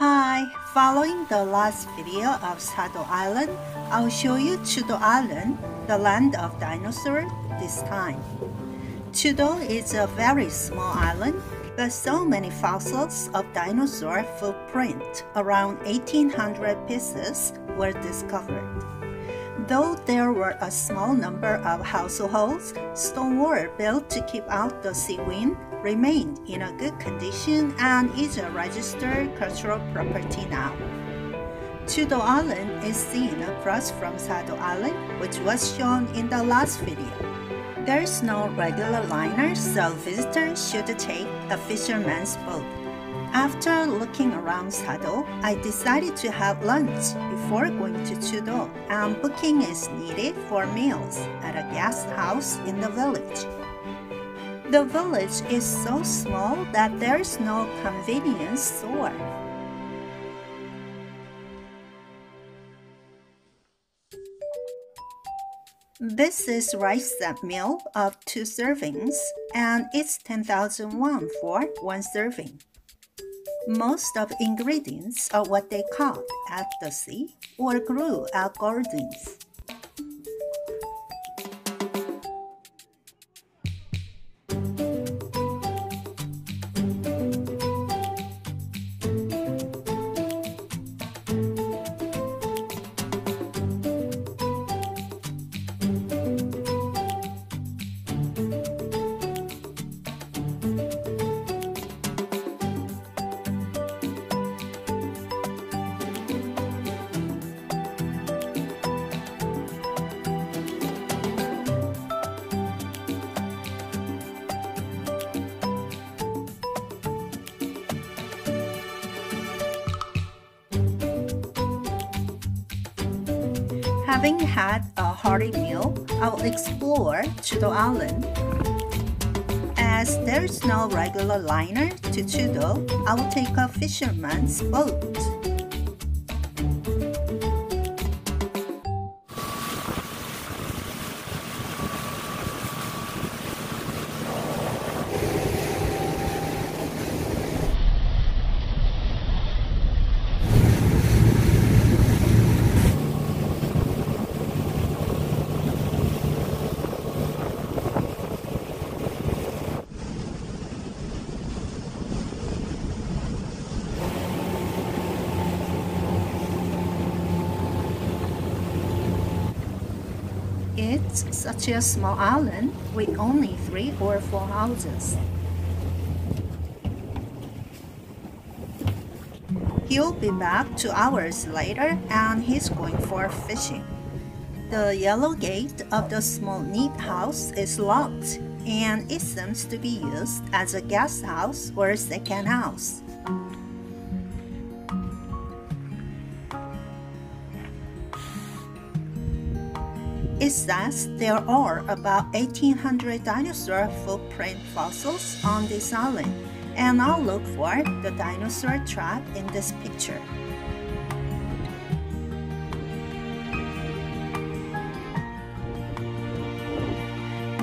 Hi, following the last video of Sado Island, I'll show you Chudo Island, the land of dinosaurs this time. Chudo is a very small island, but so many fossils of dinosaur footprint, around 1800 pieces, were discovered. Though there were a small number of households, stone wall built to keep out the sea wind remained in a good condition and is a registered cultural property now. Chudo Island is seen across from Sado Island, which was shown in the last video. There is no regular liner, so visitors should take a fisherman's boat. After looking around Sado, I decided to have lunch before going to Chudo, and booking is needed for meals at a guest house in the village. The village is so small that there is no convenience store. This is rice meal of two servings, and it's 10,000 won for one serving. Most of ingredients are what they caught at the sea or grew at gardens. Having had a hearty meal, I will explore Chudo Island. As there's no regular liner to Chudo, I will take a fisherman's boat. It's such a small island with only three or four houses. He'll be back two hours later and he's going for fishing. The yellow gate of the small neat house is locked and it seems to be used as a guest house or second house. It says there are about 1800 dinosaur footprint fossils on this island, and I'll look for the dinosaur track in this picture.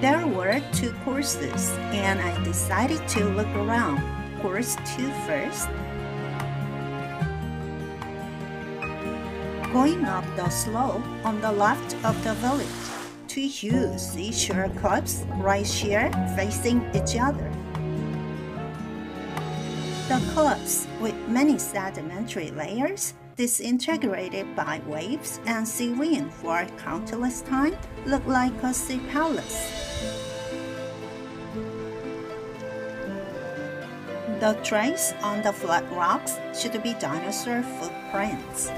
There were two courses, and I decided to look around. Course 2 first, Going up the slope on the left of the village, two huge seashore cliffs right here facing each other. The cliffs, with many sedimentary layers, disintegrated by waves and sea wind for countless time, look like a sea palace. The trace on the flat rocks should be dinosaur footprints.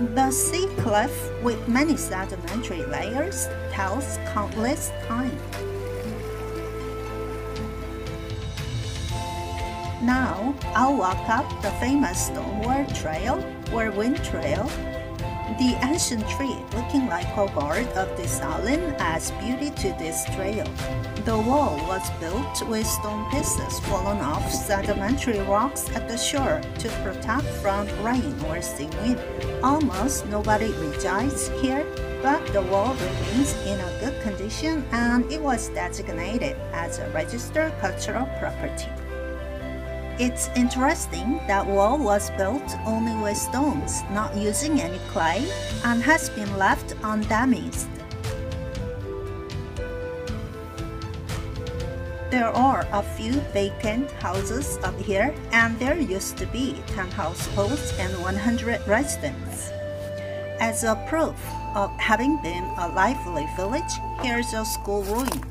The sea cliff, with many sedimentary layers, tells countless time. Now, I'll walk up the famous Stonewall Trail or Wind Trail. The ancient tree looking like a guard of this island adds beauty to this trail. The wall was built with stone pieces fallen off sedimentary rocks at the shore to protect from rain or sea wind. Almost nobody resides here, but the wall remains in a good condition and it was designated as a registered cultural property. It's interesting that wall was built only with stones, not using any clay, and has been left undamaged. There are a few vacant houses up here, and there used to be 10 households and 100 residents. As a proof of having been a lively village, here's a school ruin.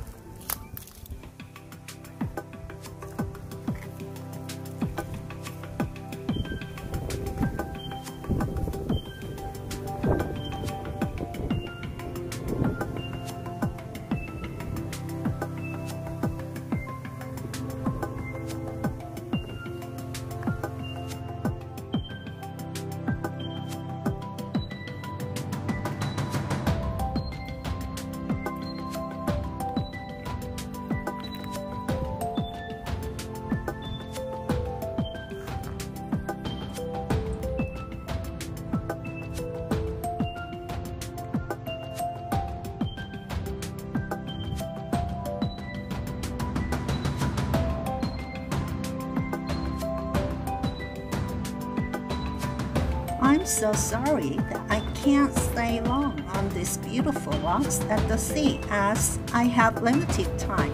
I'm so sorry that I can't stay long on these beautiful rocks at the sea as I have limited time.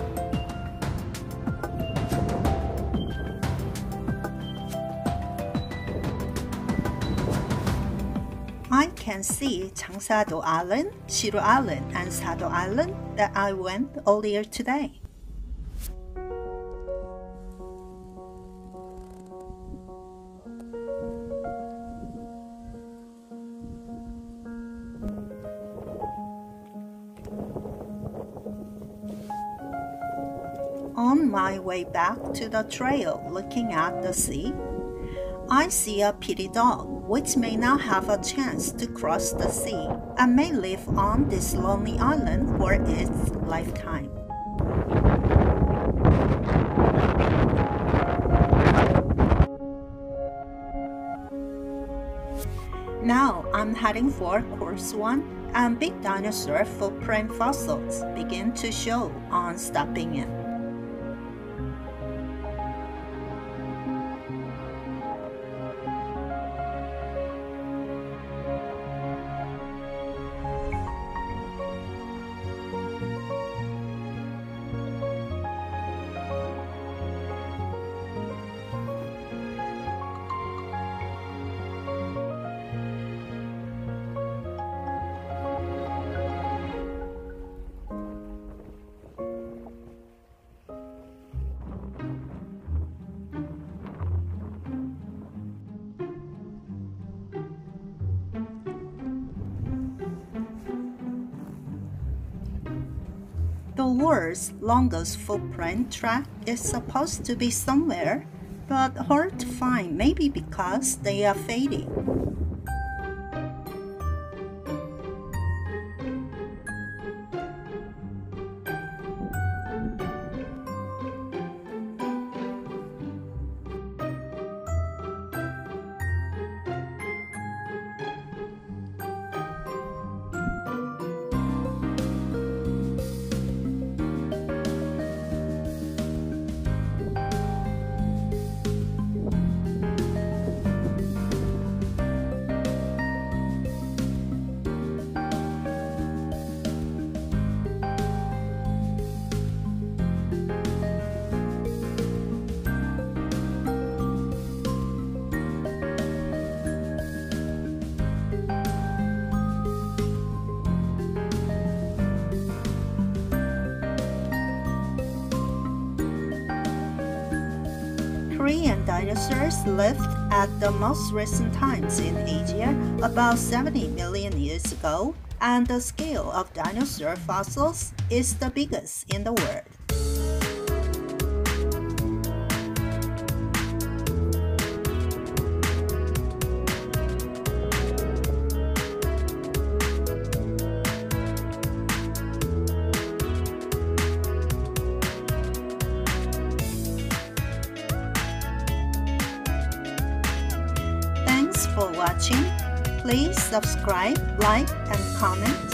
I can see Changsado Island, Shiro Island, and Sado Island that I went earlier today. My way back to the trail looking at the sea, I see a pitty dog which may not have a chance to cross the sea and may live on this lonely island for its lifetime. Now I'm heading for course 1 and big dinosaur footprint fossils begin to show on stopping in. The world's longest footprint track is supposed to be somewhere, but hard to find maybe because they are fading. Dinosaurs lived at the most recent times in Asia about 70 million years ago, and the scale of dinosaur fossils is the biggest in the world. Please subscribe, like, and comment